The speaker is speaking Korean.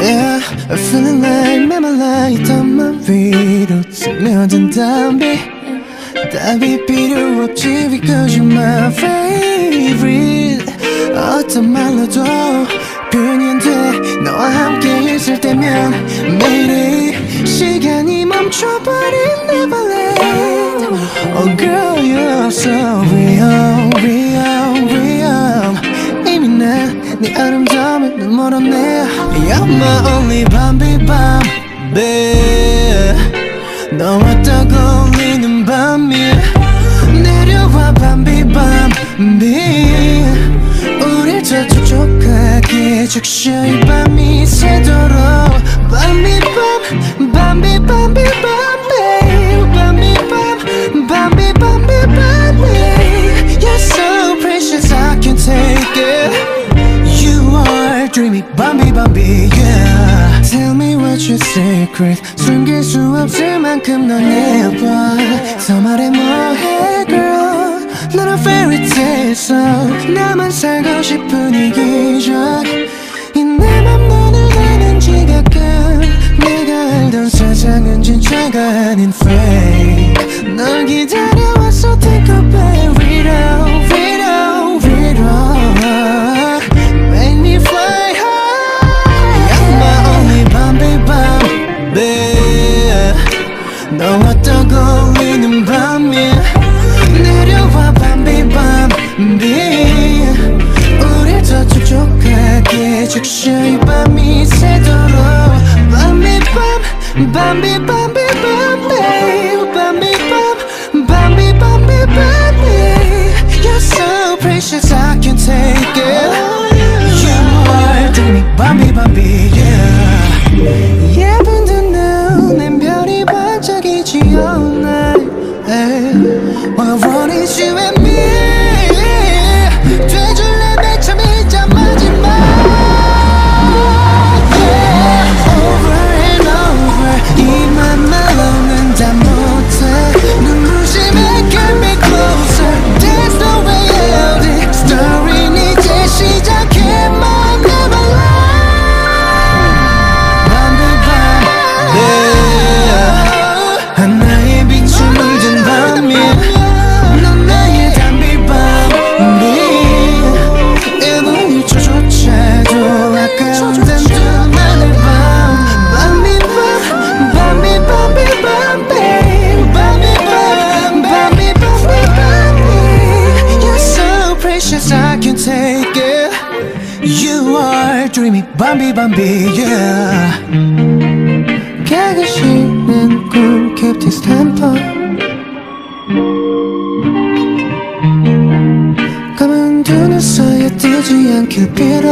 Yeah, 메말라 있던 맘 담비 답이 필요 없지. Because you're my favorite. 어떤 말로도 표현이 안 돼. 너와 함께 있을 때면 매일 시간이 멈춰버린 내발 네 아름다움에 눈 멀었네. You're my only Bambi Bambi 너와 떠올리는 밤이 내려와 밤비 밤비 우릴 더 촉촉하게 이밤 your secret. 숨길 수 없을 만큼 넌 예뻐 더 말해 뭐해 girl. 넌 a fairy tale 속 나만 살고 싶은 이 기적. 이내맘 너를 나는 지각감 내가 알던 세상은 진짜가 아닌 fake 떠올리는 밤이 내려와 Bambi Bambi 우릴 더 촉촉하게 이 밤이 새도록 Bambi Bam Bambi Bambi Bambi Bambi Bam Bambi Bambi Bambi You're so precious I can't take it You are Bambi Bambi yeah you and me are dreamy 밤비 밤비 yeah. 가기 싫은 꿈 캡틴 스탬퍼 눈 사이에 뜨지 않길 빌어